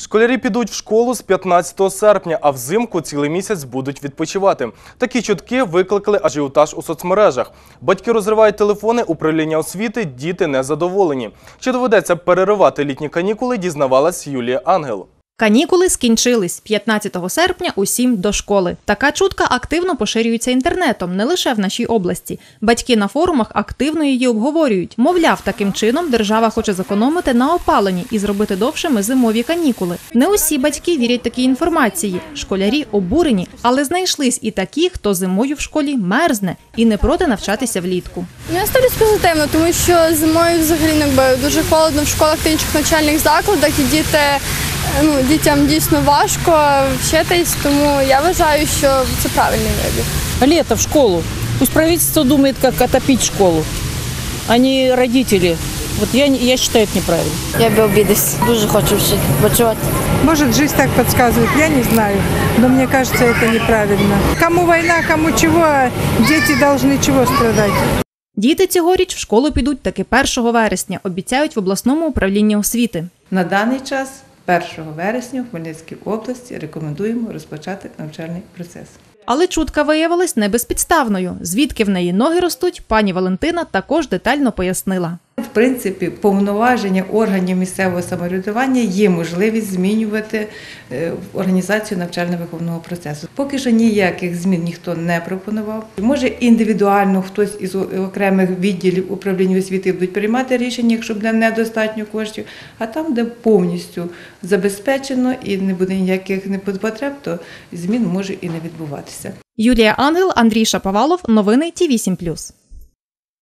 Школярі підуть в школу з 15 серпня, а взимку цілий місяць будуть відпочивати. Такі чутки викликали ажіотаж у соцмережах. Батьки розривають телефони, управління освіти, діти незадоволені. Чи доведеться переривати літні канікули, дізнавалась Юлія Ангел. Канікули скінчились 15 серпня. Усім до школи. Така чутка активно поширюється інтернетом, не лише в нашій області. Батьки на форумах активно її обговорюють. Мовляв, таким чином держава хоче зекономити на опаленні і зробити довшими зимові канікули. Не усі батьки вірять такій інформації. Школярі обурені, але знайшлись і такі, хто зимою в школі мерзне і не проти навчатися влітку. Я ставлюсь позитивно, тому що зимою взагалі якби, дуже холодно в школах та інших навчальних закладах, і діти, ну, дітям дійсно важко вчитись, тому я вважаю, що це правильний вибір. Лето в школу. Пусть правительство думает, как отопить школу, а не родители. Вот я, не- я считаю это неправильно. Я би обідався. Дуже хочу вчити, працювати. Может, жизнь так подсказывает, я не знаю. Но мне кажется, это неправильно. Кому война, кому чего, а дети должны чего страдать? Діти цьогоріч в школу підуть таки 1 вересня, обіцяють в обласному управлінні освіти. На даний час, 1 вересня, в Хмельницькій області рекомендуємо розпочати навчальний процес. Але чутка виявилась не безпідставною. Звідки в неї ноги ростуть, пані Валентина також детально пояснила. В принципі, повноваження органів місцевого самоврядування є можливість змінювати е, організацію навчально-виховного процесу. Поки що ніяких змін ніхто не пропонував. Може, індивідуально хтось із окремих відділів управління освіти будуть приймати рішення, якщо буде недостатньо коштів, а там, де повністю забезпечено і не буде ніяких непотреб, то змін може і не відбуватися. Юлія Ангел, Андрій Шаповалов. Новини Ті 8